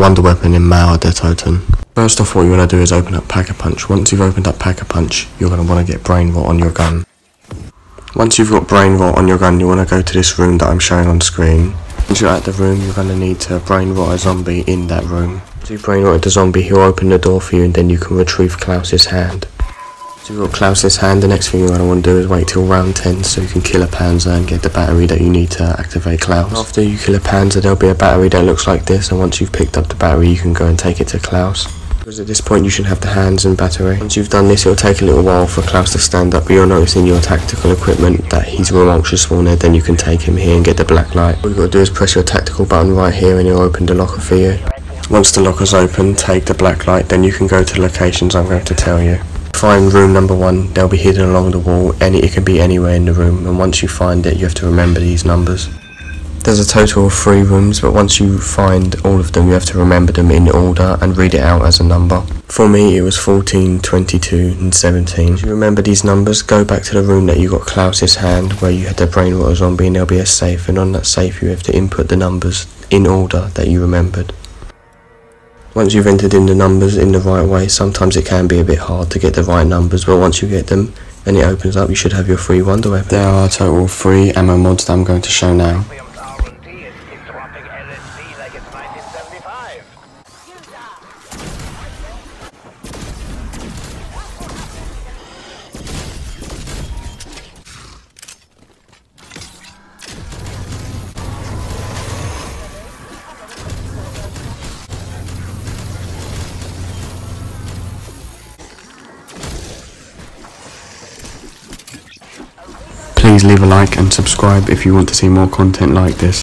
Wonder Weapon in Mauer der Toten. First off what you want to do is open up Pack-a-Punch. Once you've opened up Pack-a-Punch, you're going to want to get Brain Rot on your gun. Once you've got Brain Rot on your gun, you want to go to this room that I'm showing on screen. Once you're at the room, you're going to need to Brain Rot a zombie in that room. Once you've Brain Rotted the zombie, he'll open the door for you and then you can retrieve Klaus's hand. You've got Klaus's hand, the next thing to want to do is wait till round 10 so you can kill a Panzer and get the battery that you need to activate Klaus. After you kill a Panzer, there'll be a battery that looks like this and once you've picked up the battery, you can go and take it to Klaus. Because at this point you should have the hands and battery. Once you've done this, it'll take a little while for Klaus to stand up, but you'll notice in your tactical equipment that he's real ultra spawner, then you can take him here and get the black light. All you've got to do is press your tactical button right here and it'll open the locker for you. Once the locker's open, take the black light, then you can go to the locations I'm going to tell you. Find room number one, they'll be hidden along the wall, any it can be anywhere in the room, and once you find it you have to remember these numbers. There's a total of three rooms, but once you find all of them you have to remember them in order and read it out as a number. For me it was 14, 22 and 17. If you remember these numbers, go back to the room that you got Klaus's hand where you had the brain water zombie and there'll be a safe and on that safe you have to input the numbers in order that you remembered. Once you've entered in the numbers in the right way, sometimes it can be a bit hard to get the right numbers, but once you get them and it opens up, you should have your free wonder weapon. There are a total three ammo mods that I'm going to show now. Please leave a like and subscribe if you want to see more content like this.